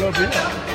Love it.